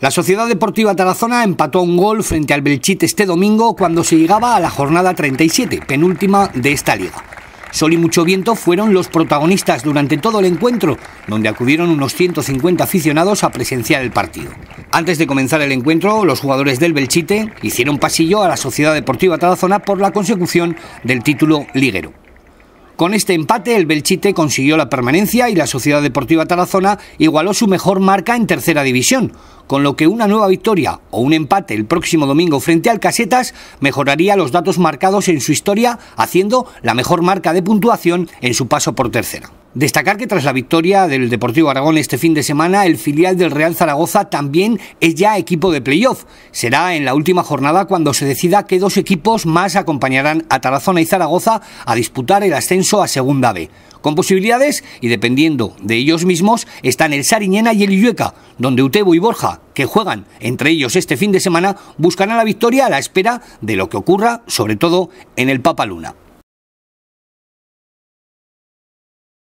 La Sociedad Deportiva Tarazona empató un gol frente al Belchite este domingo cuando se llegaba a la jornada 37, penúltima de esta liga. Sol y mucho viento fueron los protagonistas durante todo el encuentro, donde acudieron unos 150 aficionados a presenciar el partido. Antes de comenzar el encuentro, los jugadores del Belchite hicieron pasillo a la Sociedad Deportiva Tarazona por la consecución del título liguero. Con este empate, el Belchite consiguió la permanencia y la Sociedad Deportiva Tarazona igualó su mejor marca en tercera división, con lo que una nueva victoria o un empate el próximo domingo frente al Casetas mejoraría los datos marcados en su historia, haciendo la mejor marca de puntuación en su paso por tercera. Destacar que tras la victoria del Deportivo Aragón este fin de semana, el filial del Real Zaragoza también es ya equipo de playoff. Será en la última jornada cuando se decida qué dos equipos más acompañarán a Tarazona y Zaragoza a disputar el ascenso a Segunda B. Con posibilidades, y dependiendo de ellos mismos, están el Sariñena y el Illueca, donde Utebo y Borja, que juegan entre ellos este fin de semana, buscarán la victoria a la espera de lo que ocurra, sobre todo en el Papaluna.